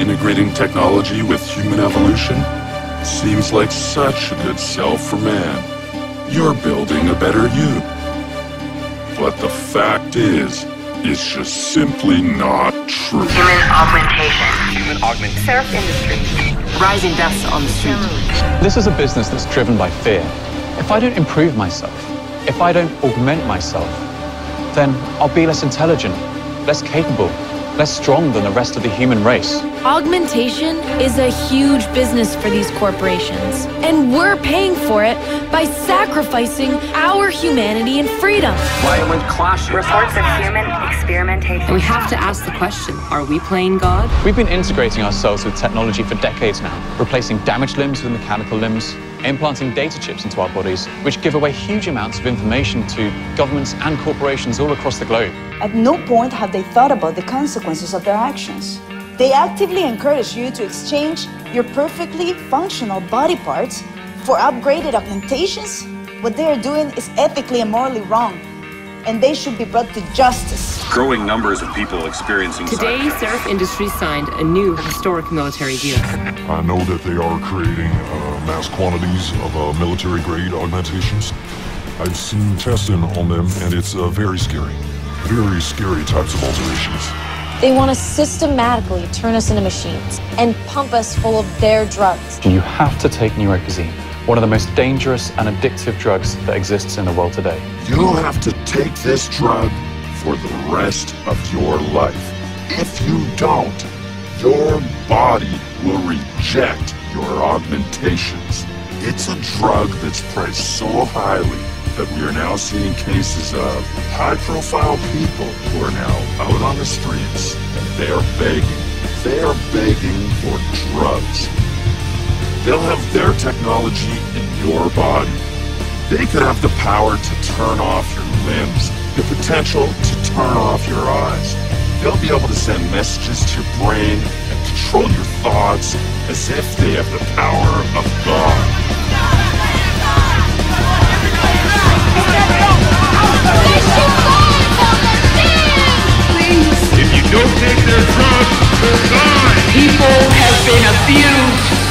integrating technology with human evolution? Seems like such a good sell for man. You're building a better you. But the fact is, it's just simply not true. Human augmentation. Human augmentation. Sarif industry. Rising deaths on the street. This is a business that's driven by fear. If I don't improve myself, if I don't augment myself, then I'll be less intelligent, less capable, less strong than the rest of the human race. Augmentation is a huge business for these corporations, and we're paying for it by sacrificing our humanity and freedom. Violent clashes. Reports of human experimentation. We have to ask the question are we playing God? We've been integrating ourselves with technology for decades now, replacing damaged limbs with mechanical limbs, implanting data chips into our bodies, which give away huge amounts of information to governments and corporations all across the globe. At no point have they thought about the consequences of their actions. They actively encourage you to exchange your perfectly functional body parts for upgraded augmentations. What they are doing is ethically and morally wrong, and they should be brought to justice. Growing numbers of people experiencing Today, side Sarif Industries signed a new historic military deal. I know that they are creating uh, mass quantities of uh, military grade augmentations. I've seen testing on them, and it's uh, very scary. Very scary types of alterations. They want to systematically turn us into machines and pump us full of their drugs. You have to take Neuropozyne, one of the most dangerous and addictive drugs that exists in the world today. You'll have to take this drug for the rest of your life. If you don't, your body will reject your augmentations. It's a drug that's priced so highly that we are now seeing cases of high-profile people who are now out on the streets and they are begging. They are begging for drugs. They'll have their technology in your body. They could have the power to turn off your limbs, the potential to turn off your eyes. They'll be able to send messages to your brain and control your thoughts as if they have the power of God. If you don't take their drugs, you'll die. People have been abused